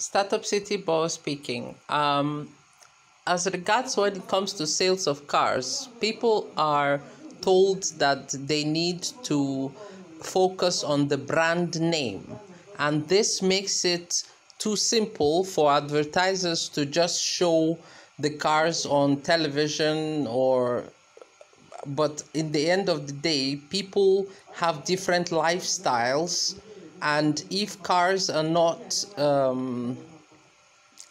Startup City Boss speaking. Um, as regards when it comes to sales of cars, people are told that they need to focus on the brand name, and this makes it too simple for advertisers to just show the cars on television or but in the end of the day people have different lifestyles and if cars are not um,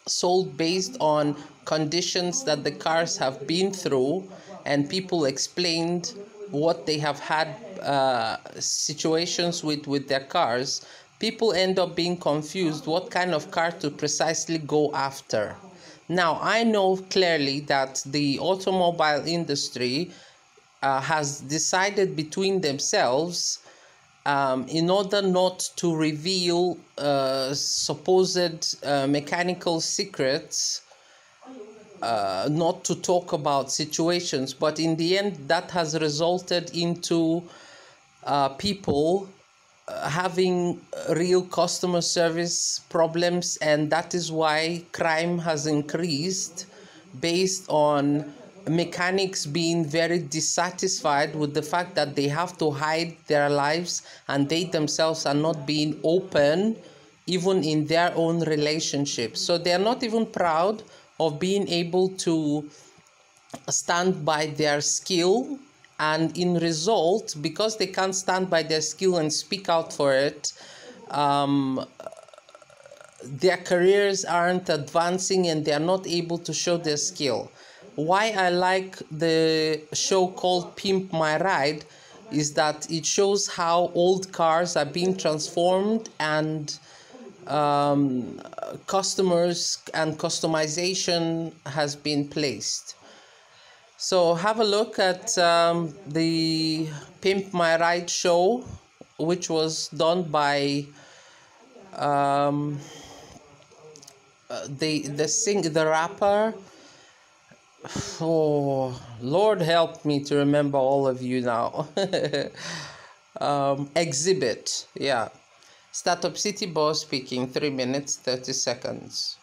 sold based on conditions that the cars have been through and people explained what they have had uh, situations with with their cars people end up being confused what kind of car to precisely go after. Now i know clearly that the automobile industry uh, has decided between themselves um, in order not to reveal uh, supposed uh, mechanical secrets, uh, not to talk about situations, but in the end, that has resulted into uh, people uh, having real customer service problems, and that is why crime has increased based on mechanics being very dissatisfied with the fact that they have to hide their lives and they themselves are not being open even in their own relationships so they are not even proud of being able to stand by their skill and in result because they can't stand by their skill and speak out for it um, their careers aren't advancing and they are not able to show their skill why I like the show called Pimp My Ride is that it shows how old cars are being transformed and um, customers and customization has been placed. So have a look at um, the Pimp My Ride show, which was done by um, uh, the the sing the rapper Oh, Lord help me to remember all of you now. um, Xzibit, yeah. Startup City Boss speaking, 3 minutes, 30 seconds.